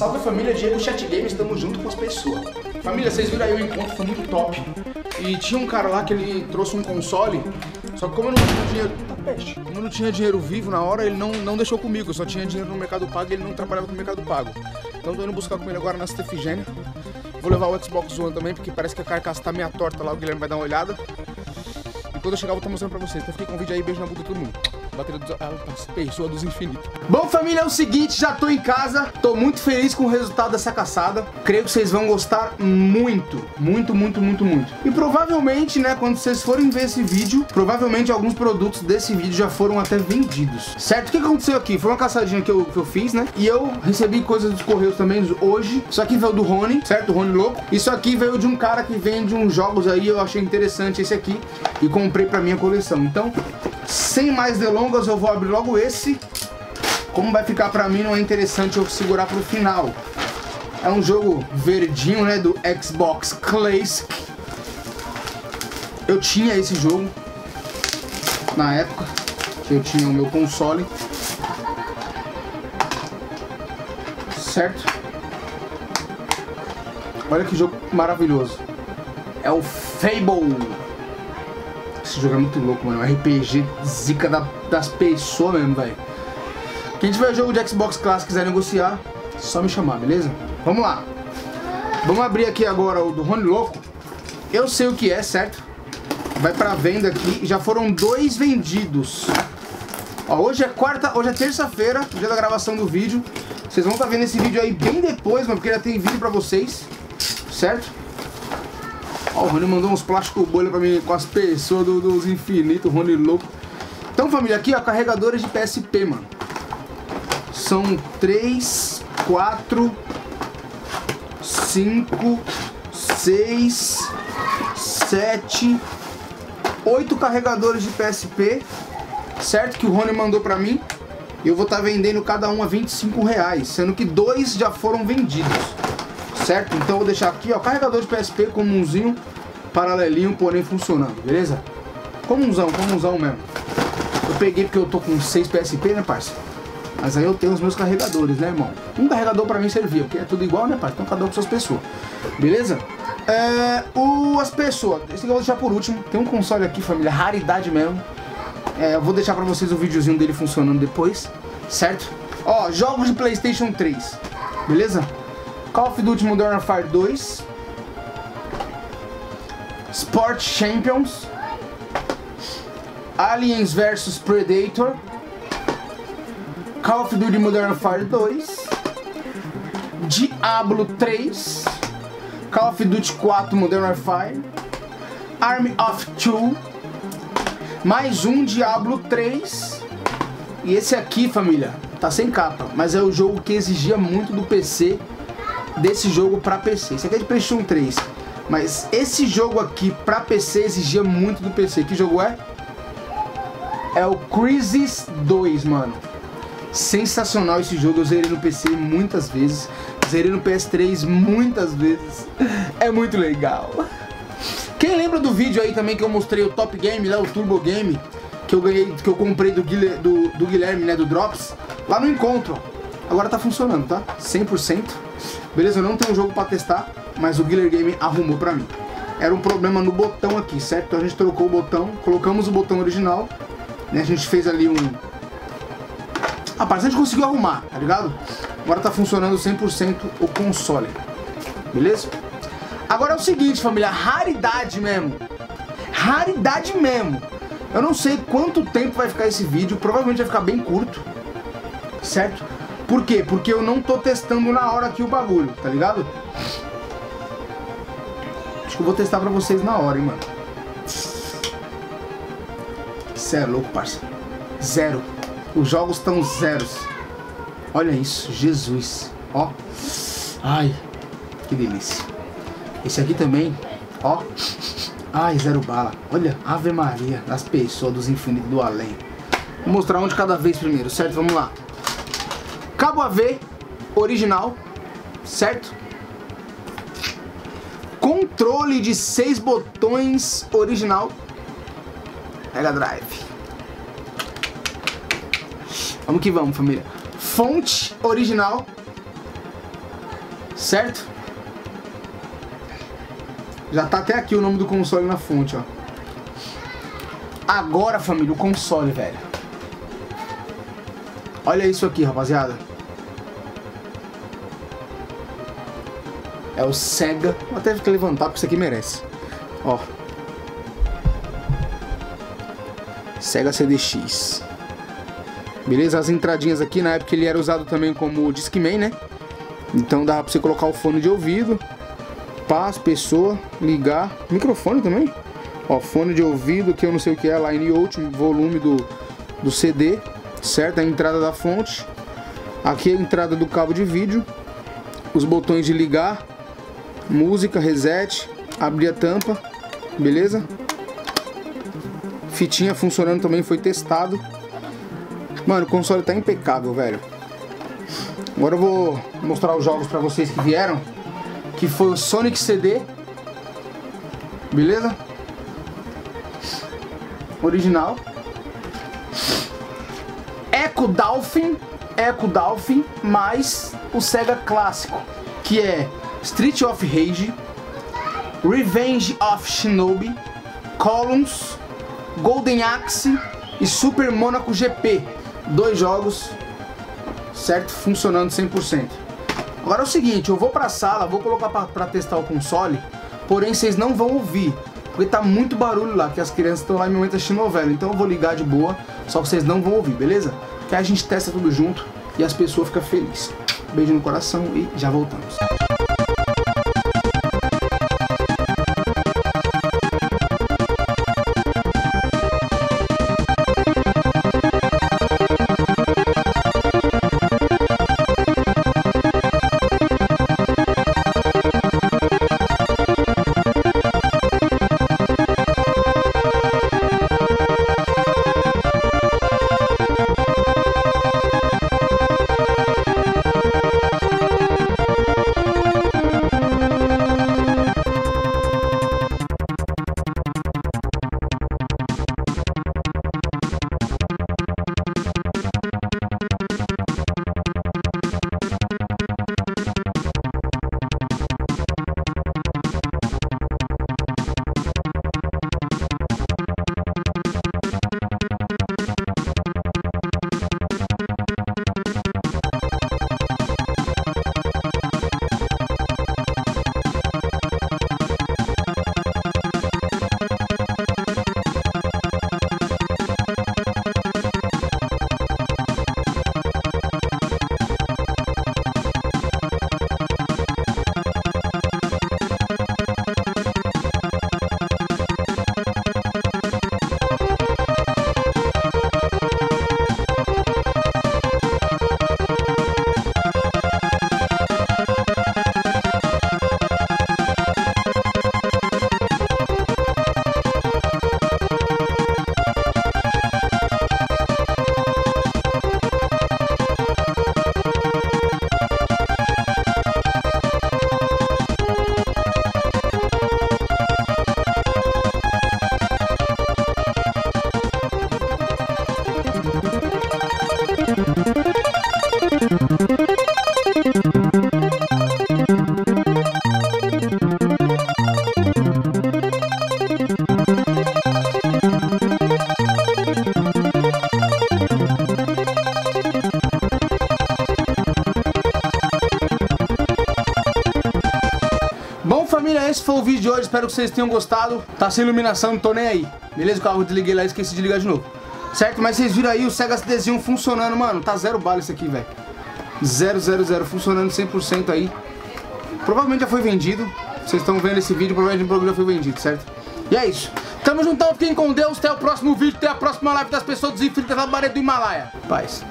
Salve família, Diego Chat Games, estamos junto com as pessoas. Família, vocês viram aí o encontro, foi muito top. E tinha um cara lá que ele trouxe um console, só que como eu não tinha dinheiro. Tá. Como eu não tinha dinheiro vivo na hora, ele não, não deixou comigo. Eu só tinha dinheiro no Mercado Pago e ele não trabalhava com o Mercado Pago. Então tô indo buscar com ele agora na Stefigênia. Vou levar o Xbox One também, porque parece que a carcaça tá meia torta lá, o Guilherme vai dar uma olhada. E quando eu chegar, eu vou estar mostrando pra vocês. Então fiquem com o vídeo aí, beijo na boca de todo mundo. Ah, pessoa dos infinitos. Bom, família, é o seguinte, já tô em casa. Tô muito feliz com o resultado dessa caçada. Creio que vocês vão gostar muito. Muito, muito, muito, muito. E provavelmente, né, quando vocês forem ver esse vídeo, provavelmente alguns produtos desse vídeo já foram até vendidos. Certo? O que aconteceu aqui? Foi uma caçadinha que eu, que eu fiz, né? E eu recebi coisas dos Correios também hoje. Isso aqui veio do Rony, certo? O Rony Louco. Isso aqui veio de um cara que vende uns jogos aí. Eu achei interessante esse aqui. E comprei pra minha coleção. Então, sem mais delongas, eu vou abrir logo esse. Como vai ficar pra mim, não é interessante eu segurar pro final. É um jogo verdinho, né, do Xbox Classic. Eu tinha esse jogo na época que eu tinha o meu console. Certo? Olha que jogo maravilhoso. É o Fable. Esse jogo é muito louco, mano. É um RPG zica da, das pessoas mesmo, velho. Quem tiver jogo de Xbox Classic quiser negociar, só me chamar, beleza? Vamos lá. Vamos abrir aqui agora o do Rony Louco. Eu sei o que é, certo? Vai pra venda aqui. Já foram dois vendidos. Ó, hoje é quarta, hoje é terça-feira, dia da gravação do vídeo. Vocês vão estar tá vendo esse vídeo aí bem depois, mano, porque já tem vídeo pra vocês. Certo? Ó, o Rony mandou uns plásticos bolha pra mim com as pessoas do, dos infinitos, Rony louco. Então, família, aqui, ó, carregadores de PSP, mano. São 3, 4, 5, 6, 7, 8 carregadores de PSP, certo? Que o Rony mandou pra mim. Eu vou estar tá vendendo cada um a 25 reais, sendo que dois já foram vendidos, certo? Então vou deixar aqui, ó, carregador de PSP comumzinho, paralelinho, porém funcionando, beleza? Comunzão, comunzão mesmo. Eu peguei porque eu tô com 6 PSP, né, parça? Mas aí eu tenho os meus carregadores, né, irmão? Um carregador pra mim servia, porque é tudo igual, né, parça? Então cada um com suas pessoas. Beleza? É, o, as pessoas, esse aqui eu vou deixar por último. Tem um console aqui, família, raridade mesmo. É, eu vou deixar pra vocês o videozinho dele funcionando depois, certo? Ó, jogos de Playstation 3, beleza? Call of Duty Modern Warfare 2, Sport Champions, Aliens vs Predator, Call of Duty Modern Warfare 2, Diablo 3, Call of Duty 4 Modern Warfare, Army of Two, mais um Diablo 3 e esse aqui, família, tá sem capa, mas é o jogo que exigia muito do PC, desse jogo pra PC. Esse aqui é de PlayStation 3. Mas esse jogo aqui pra PC exigia muito do PC. Que jogo é? É o Crisis 2, mano. Sensacional esse jogo. Eu zerei no PC muitas vezes. Zerei no PS3 muitas vezes. É muito legal. Quem lembra do vídeo aí também que eu mostrei o Top Game, lá, o Turbo Game, que eu ganhei, que eu comprei do, Guilherme, do, do Guilherme, né, do Drops, lá no encontro. Agora tá funcionando, tá? 100%. Beleza, eu não tenho um jogo pra testar, mas o Guilherme Game arrumou pra mim. Era um problema no botão aqui, certo? Então a gente trocou o botão, colocamos o botão original, né? A gente fez ali um... Que a gente conseguiu arrumar, tá ligado? Agora tá funcionando 100% o console. Beleza? Agora é o seguinte, família, raridade mesmo. Raridade mesmo. Eu não sei quanto tempo vai ficar esse vídeo, provavelmente vai ficar bem curto, certo? Por quê? Porque eu não tô testando na hora aqui o bagulho, tá ligado? Que eu vou testar pra vocês na hora, hein, mano. Cê é louco, parça. Zero. Os jogos estão zeros. Olha isso, Jesus. Ó. Ai, que delícia. Esse aqui também, ó. Ai, zero bala. Olha, Ave Maria, das pessoas dos infinitos do além. Vou mostrar um de cada vez primeiro, certo? Vamos lá. Cabo AV original, certo? Controle de seis botões original. Mega Drive. Vamos que vamos, família. Fonte original. Certo? Já tá até aqui o nome do console na fonte, ó. Agora, família, o console, velho. Olha isso aqui, rapaziada. É o Sega. Vou até que levantar porque isso aqui merece. Ó. Sega CDX. Beleza? As entradinhas aqui, na época ele era usado também como Discman, né? Então dá pra você colocar o fone de ouvido. Paz, pessoa, ligar. Microfone também. Ó, fone de ouvido, que eu não sei o que é, line out, volume do, do CD. Certo? A entrada da fonte. Aqui é a entrada do cabo de vídeo. Os botões de ligar. Música, reset. Abrir a tampa. Beleza? Fitinha funcionando também, foi testado. Mano, o console tá impecável, velho. Agora eu vou mostrar os jogos pra vocês que vieram. Que foi o Sonic CD. Beleza? Original. Echo Dolphin. Echo Dolphin mais o Sega clássico. Que é Street of Rage. Revenge of Shinobi. Columns. Golden Axe e Super Monaco GP. Dois jogos, certo? Funcionando 100%. Agora é o seguinte, eu vou pra sala, vou colocar pra testar o console, porém vocês não vão ouvir, porque tá muito barulho lá, que as crianças estão lá em momento assistindo novela, então eu vou ligar de boa, só que vocês não vão ouvir, beleza? Que a gente testa tudo junto e as pessoas ficam felizes. Beijo no coração e já voltamos. Vídeo de hoje, espero que vocês tenham gostado. Tá sem iluminação, não tô nem aí. Beleza, o carro desliguei lá e esqueci de ligar de novo. Certo? Mas vocês viram aí o Sega CDzinho funcionando, mano Tá zero bala isso aqui, velho. Zero, zero, zero, funcionando 100% aí. Provavelmente já foi vendido. Vocês estão vendo esse vídeo, provavelmente o já foi vendido, certo? E é isso. Tamo juntão, fiquem com Deus, até o próximo vídeo Até a próxima live das pessoas desinfinitas da barreira do Himalaia. Paz